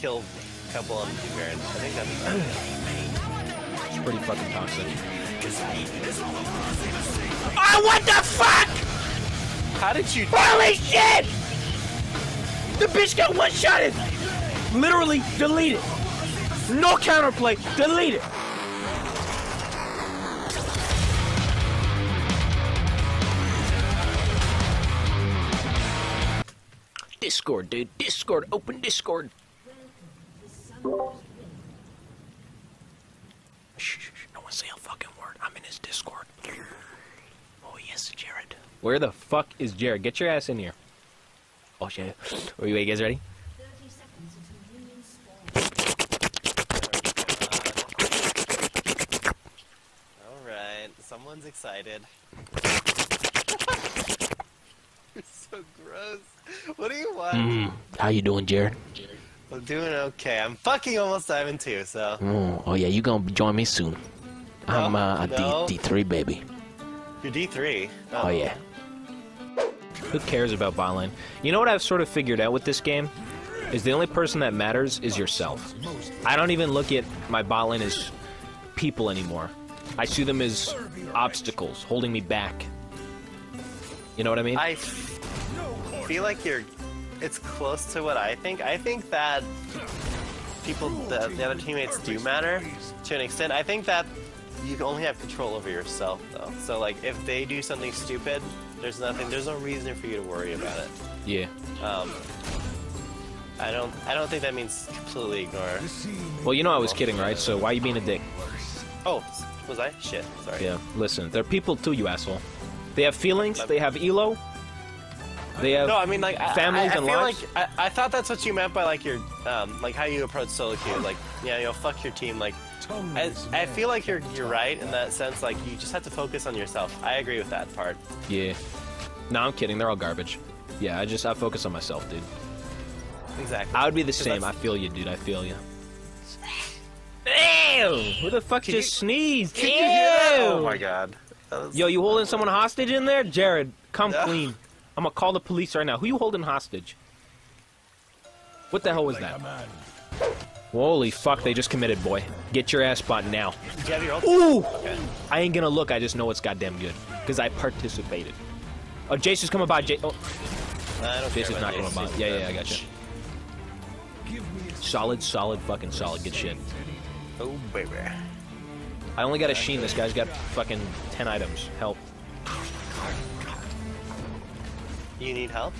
kill a couple of them, Baron. I think that's It's pretty fucking toxic. Oh, what the fuck? How did you? Holy shit! The bitch got one shotted. Literally deleted. No counterplay. Deleted. Discord, dude. Discord. Open Discord. Shh, shh, shh. No one say a fucking word. I'm in his Discord. Oh, yes, Jared. Where the fuck is Jared? Get your ass in here. Oh, shit. Are you guys ready? All right, someone's excited. It's so gross. What do you want? Mm. How you doing, Jared? I'm doing okay. I'm fucking almost diving too, so Oh, oh yeah, you gonna join me soon. I'm uh, a D- no. D3 baby. you're D3. Oh yeah. Who cares about bot? You know what I've sort of figured out with this game? Is the only person that matters is yourself. I don't even look at my bot as people anymore. I see them as obstacles holding me back. You know what I mean? I feel like you're. It's close to what I think. I think that people, the, the other teammates, do matter to an extent. I think that you only have control over yourself, though. So, like, if they do something stupid, there's nothing. There's no reason for you to worry about it. yeah. Um, I don't. I don't think that means completely ignore. Well, you know I was kidding, right? So why are you being a dick? Oh, was I? Shit. Sorry. Yeah. Listen, they're people too, you asshole. They have feelings. They have elo. They have No, I mean like I- families I, I and feel lives. like I, I thought that's what you meant by like your um like how you approach solo queue. Like yeah, you know, fuck your team. Like I, I feel like you're you're right in that sense. Like you just have to focus on yourself. I agree with that part. yeah. No, I'm kidding. They're all garbage. Yeah, I just I focus on myself, dude. Exactly. I would be the same. I feel you, dude. I feel you. Ew! Who the fuck Can just sneezed? Can you hear that? Ew! Oh my god. Yo, you holding someone hostage in there? Jared, come No. clean. I'm gonna call the police right now. Who you holding hostage? What the hell was that? Holy fuck, they just committed, boy. Get your ass bot now. Do you have your ult? Ooh! I ain't gonna look, I just know it's goddamn good. Because I participated. Oh, Jace is coming by. J- oh, I don't care Jace is not coming by. Yeah, yeah, I got you. Solid, solid, fucking solid. Good shit. Oh baby. I only got a Sheen. This guy's got fucking 10 items. Help. You need help?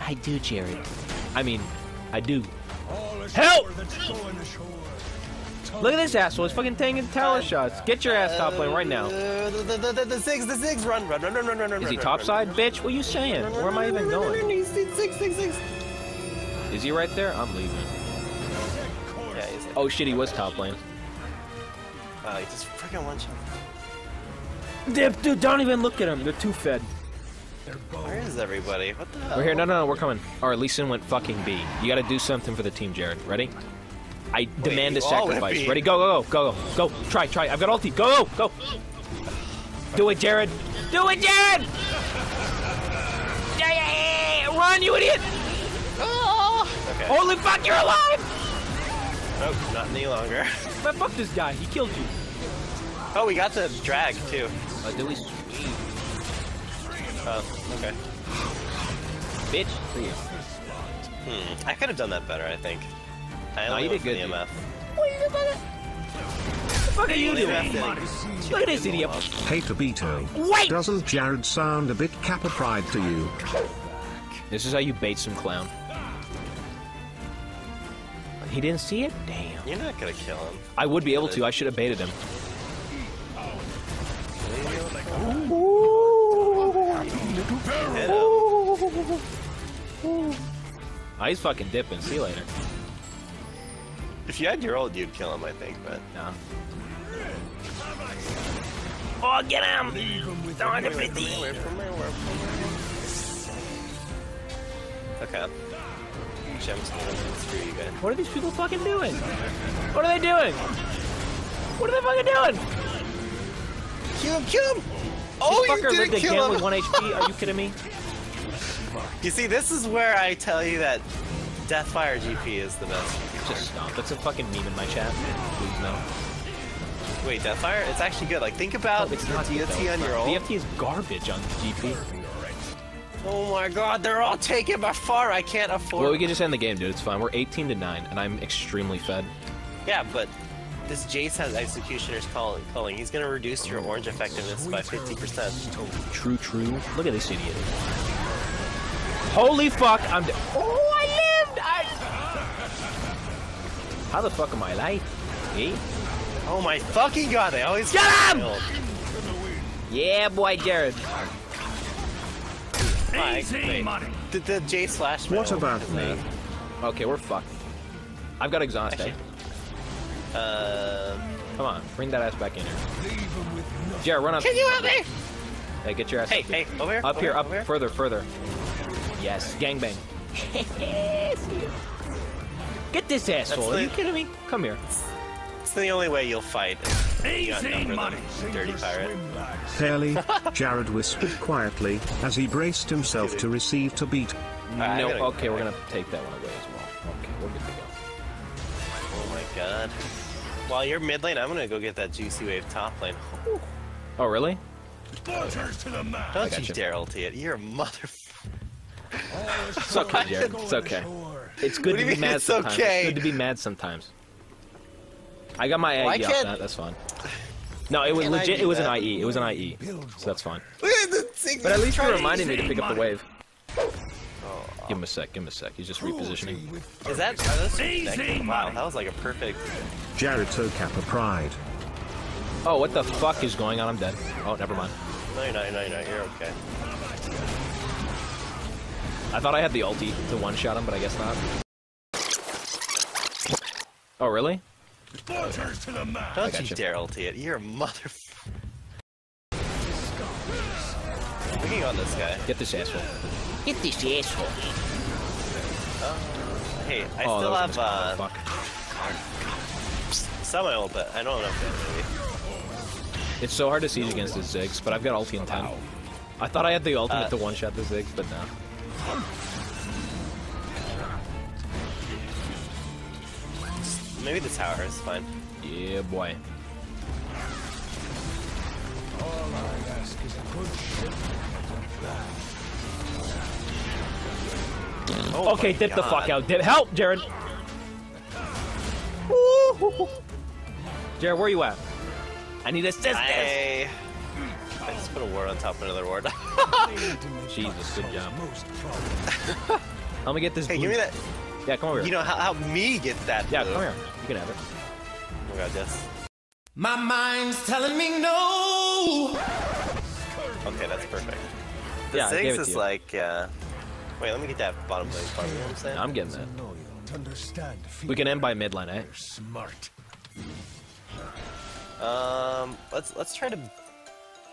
I do, Jared. I mean, I do. Help! Look at this asshole. He's fucking taking tower shots. Get your ass top lane right now. Uh, the, the, the, the Ziggs, the Ziggs, run, run, run, run, run, run, run. Is he run, top side? Bitch, what are you saying? Where am I even going? He's, he's Ziggs, Ziggs, Ziggs. Is he right there? I'm leaving. Yeah, he's like, Oh shit, he was top lane. wow, he just freaking one shot. Dude, don't even look at him. They're too fed. Where is everybody? What the hell? We're here. No, no, no, we're coming. Our Lee Sin went fucking B. You gotta do something for the team, Jared. Ready? I demand a you all went sacrifice. Ready? Go, go, go, go, go. Go. Try, try. I've got ulti. Go, go, go. Do it, Jared. Do it, Jared! Run, you idiot! Okay. Holy fuck, you're alive! Nope, not any longer. Man, fuck this guy. He killed you. Oh, we got the drag too. Uh, do we... Oh, okay. Bitch. For you. Hmm. I could have done that better, I think. I No, only you went did for good, the dude. EMF. What the fuck are you doing? Look at this idiot. Hey Tabito. Wait! Doesn't Jared sound a bit Kappa Pride to you? This is how you bait some clown. He didn't see it? Damn. You're not gonna kill him. I would be able to. I should have baited him. Hit Oh, he's fucking dipping. See you later. If you had your ult, you'd kill him, I think, but. No. Oh, get him! Darn where? Okay. Actually, I'm just gonna screw you guys. What are these people fucking doing? What are they doing? What are they fucking doing? Kill him! Kill him! Oh, this you fucker lived didn't again kill him! with 1 HP? Are you kidding me? You see, this is where I tell you that Deathfire GP is the best. Just stop. That's a fucking meme in my chat. Please no. Wait, Deathfire? It's actually good. Like, think about oh, It's the not though. on your own. DFG is garbage on GP. Oh my god, they're all taken by far. I can't afford. Well, we can just end the game, dude. It's fine. We're 18 to 9, and I'm extremely fed. Yeah, but this Jace has Executioner's calling. calling. He's gonna reduce your orange effectiveness by 50%. True, true. Look at this idiot. Holy fuck! I'm dead. Oh, I lived! I... How the fuck am I alive? Eh? Oh my fucking god, they always Get him! killed. Yeah, boy, Jared. Mike, wait. The, the J slash. What about me? Okay, we're fucked. I've got exhaust, eh? Um, Come on, bring that ass back in here. Jared, run up. can you help me? Hey, get your ass Hey, up here. hey, over here. Up over here, up over here. further, further. Yes, gangbang. Get this asshole. Are you kidding me? Come here. It's the only way you'll fight. You outnumber them, dirty pirate. Fairly, Jared whispered quietly as he braced himself to receive to beat. Alright, no, I'm gonna- okay, we're gonna take that one away as well. Okay, we're good to go. Oh my god. While you're mid lane, I'm gonna go get that juicy wave top lane. Oh, really? Don't you you. dare ulti it. You're a mother. It's okay, Jared. It's okay. It's good to be mean mad it's sometimes. okay? It's good to be mad sometimes. I got my Why IE off that. That's fine. No, it was Can't legit. It was that? an IE. It was an IE. So that's fine. At But at least you to reminded me to pick up the wave. Give him a sec. Give him a sec. He's just repositioning. Is that? Are those? Wow, that was like a perfect. Jared Kappa Pride. Oh, what the fuck is going on? I'm dead. Oh, never mind. No, you're not. No, you're not. You're okay. I thought I had the ulti to one shot him, but I guess not. Oh, really? Don't you you. dare ulti it. You're a mother. Looking on this guy. Get this asshole. Get this asshole. Hey, I oh, still that was have a uh, fuck. semi ult, but I don't know if that maybe. It's so hard to siege against the Ziggs, but I've got ulti in 10. I thought I had the ultimate Uh, to one-shot the Ziggs, but no. Maybe the tower is fine. Yeah, boy. Oh Okay, my dip the fuck out. Dip. Help, Jared! Jared, where are you at? I need assistance! I... I just put a ward on top of another ward. Jesus, good job. Let me get this hey, blue. give me that. Yeah, come over here. You know, how me get that. yeah, blue. come here. You can have it. Oh my god, yes. My mind's telling me no. Okay, that's perfect. The Yeah, I gave it to is like, uh... Wait, let me get that bottom blade farm, you know what I'm saying? I'm getting that. Know you don't understand. We can end by midline, eh? smart. Um, let's let's try to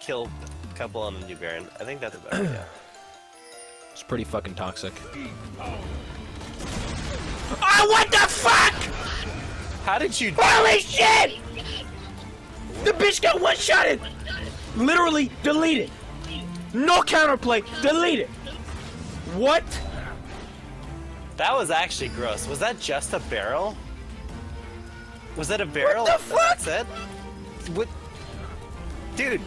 kill a couple on the new Baron. I think that's a better idea. It's pretty fucking toxic. Oh, what the fuck? How did you? Holy shit! The bitch got one shotted! Literally deleted. No counterplay, deleted. What? That was actually gross. Was that just a barrel? Was that a barrel? What the fuck? That's it? What? Dude,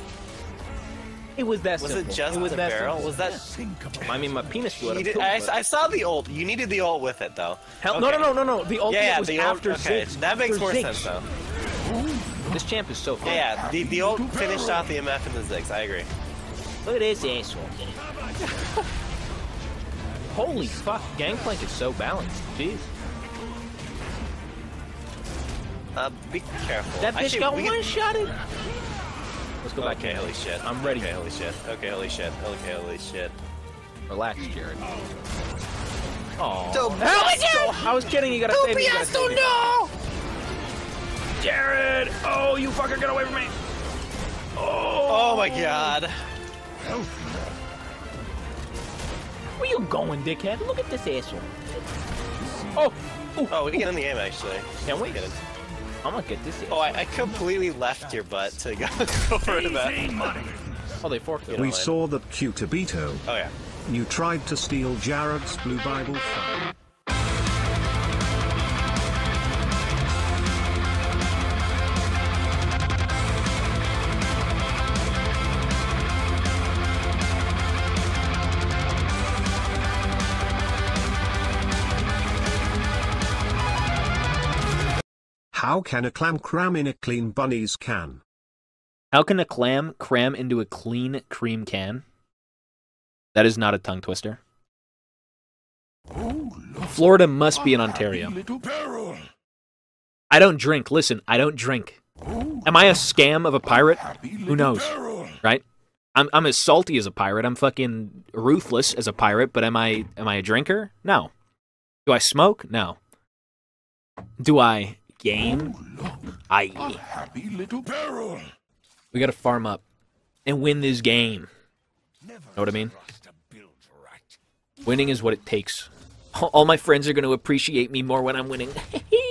It was that was simple. it just it was a that barrel? simple. Was that? I mean, my penis blew out You of did, poop, I, I saw the old. You needed the old with it though. Hell, No, Okay. no, no, no, no. The old Yeah, yeah, was the ult. after Okay, Ziggs. that makes more Ziggs. sense though. This champ is so fun. Yeah, yeah, the, the ult finished off the MF and the Ziggs. I agree. Look at this asshole. Holy fuck, Gangplank is so balanced. Jeez. Uh, be careful. That bitch Actually, got one shotted. Let's go back. Okay, holy shit. I'm ready. Okay, holy shit. Okay, holy shit. Okay, holy shit. Relax, mm. Jared. Oh. Don't Hell blast! I was kidding. You gotta save me. Save me. no! Jared! Oh, you fucker, get away from me! Oh oh my god. Where you going, dickhead? Look at this asshole. Oh! Ooh, Oh, we can get in the aim actually. Can we? Get it. I'm gonna get this Oh. I, I completely left your butt to go, go for the back. Oh, they forked it. We saw that Cutabito. Oh yeah. You tried to steal Jared's Blue Bible from. How can a clam cram in a clean bunny's can? How can a clam cram into a clean cream can? That is not a tongue twister. Florida must be in Ontario. I don't drink. Listen, I don't drink. Am I a scam of a pirate? Who knows? Right? I'm I'm as salty as a pirate. I'm fucking ruthless as a pirate, but am I am I a drinker? No. Do I smoke? No. Do I game? Oh, look I Happy little barrel. we gotta farm up and win this game. Know what I mean? Winning is what it takes. All my friends are gonna appreciate me more when I'm winning.